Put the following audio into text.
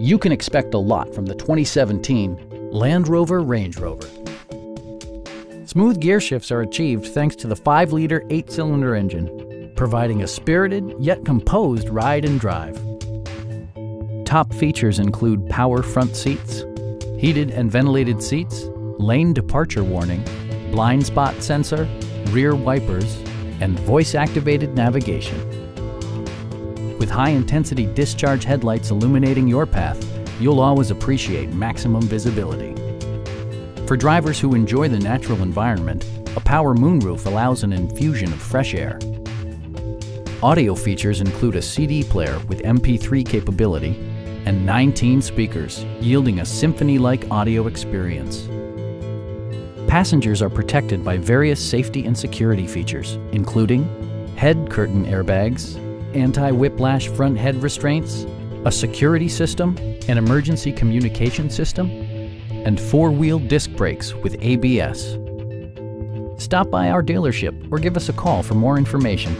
You can expect a lot from the 2017 Land Rover Range Rover. Smooth gear shifts are achieved thanks to the 5-liter 8-cylinder engine, providing a spirited yet composed ride and drive. Top features include power front seats, heated and ventilated seats, lane departure warning, blind spot sensor, rear wipers, and voice-activated navigation. With high-intensity discharge headlights illuminating your path, you'll always appreciate maximum visibility. For drivers who enjoy the natural environment, a power moonroof allows an infusion of fresh air. Audio features include a CD player with MP3 capability and 19 speakers, yielding a symphony-like audio experience. Passengers are protected by various safety and security features, including head curtain airbags, anti-whiplash front head restraints, a security system, an emergency communication system, and four-wheel disc brakes with ABS. Stop by our dealership or give us a call for more information.